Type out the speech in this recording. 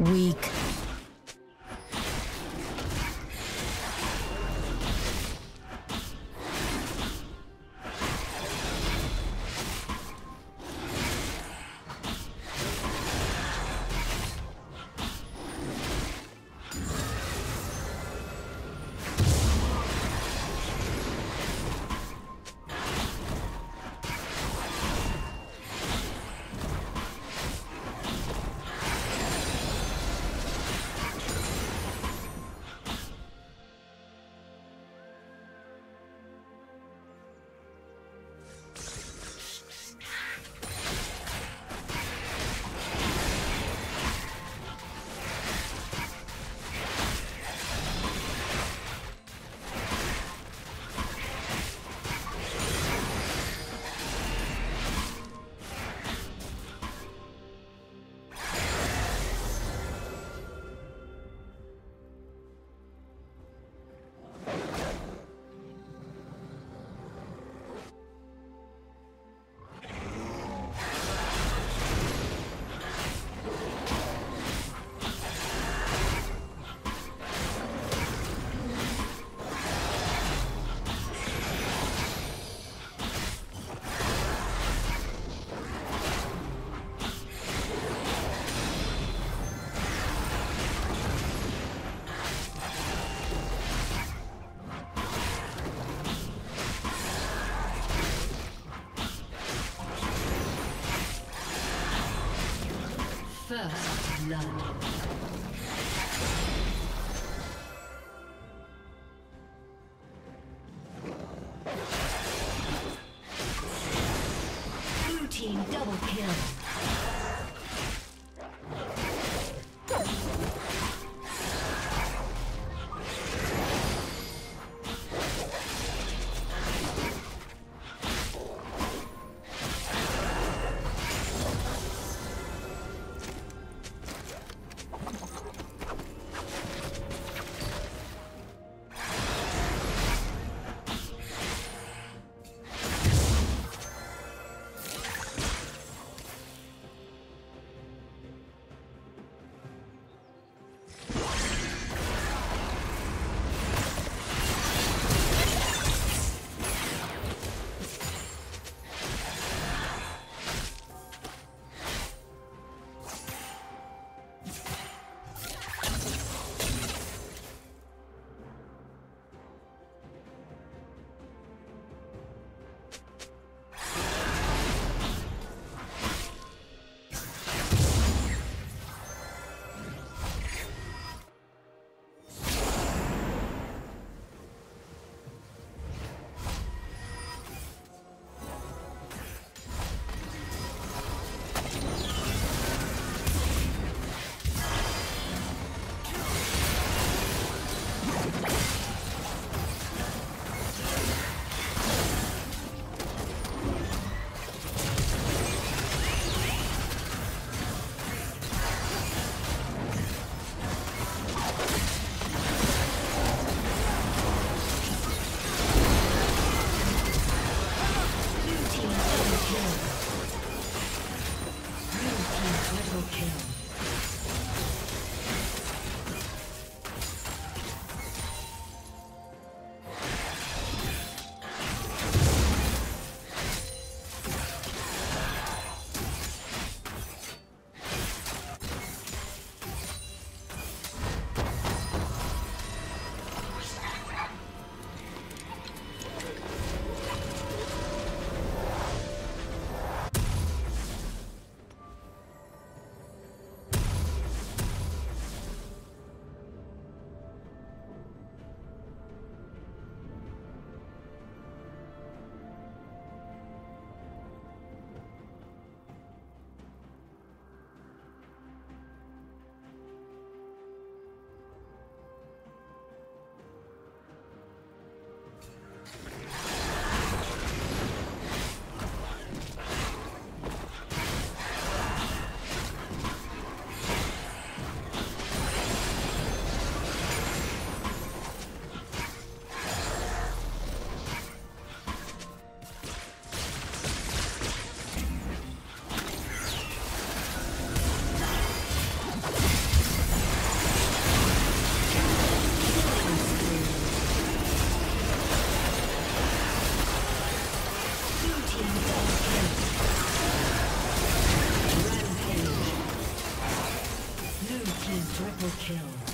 Weak. First blood. Rampage. Blue team triple kill.